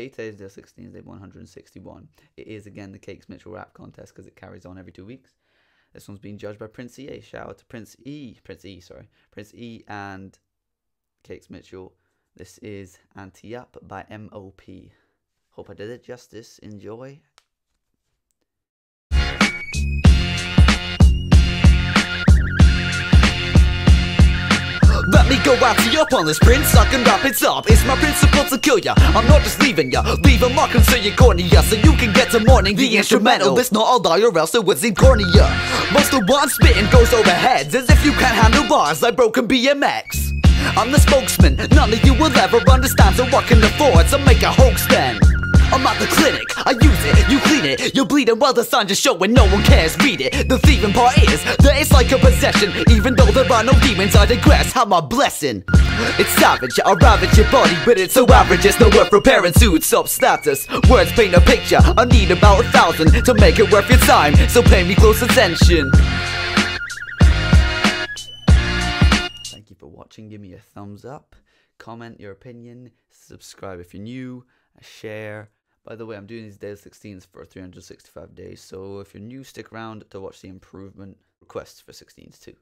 Hey, today's Day 16 day 161. It is again the Cakes Mitchell rap contest because it carries on every two weeks. This one's being judged by Prince E. Shout out to Prince E. Prince E, sorry. Prince E and Cakes Mitchell. This is Ante Up by MOP. Hope I did it justice. Enjoy. Me go out to your this prince, I can rap it up. It's my principle to kill ya, I'm not just leaving ya. Leave a mark until you're cornea So you can get to mourning the instrumental. This not all die or else it was in cornea Most of what I'm spitting goes over heads As if you can't handle bars like broken BMX I'm the spokesman, none of you will ever understand So what can afford to make a hoax then? I'm at the clinic, I use it, you clean it. You're bleeding while the sun just showing. No one cares. Read it, the thieving part is that it's like a possession. Even there are no demons, I digress, how my blessing It's savage, I ravage your body But it's so average, it's no worth repairing suits up status Words paint a picture, I need about a thousand To make it worth your time, so pay me close attention Thank you for watching. Give me a thumbs up, comment your opinion, subscribe if you're new, share. By the way, I'm doing these Day 16s for 365 days, so if you're new, stick around to watch the improvement requests for 16s too.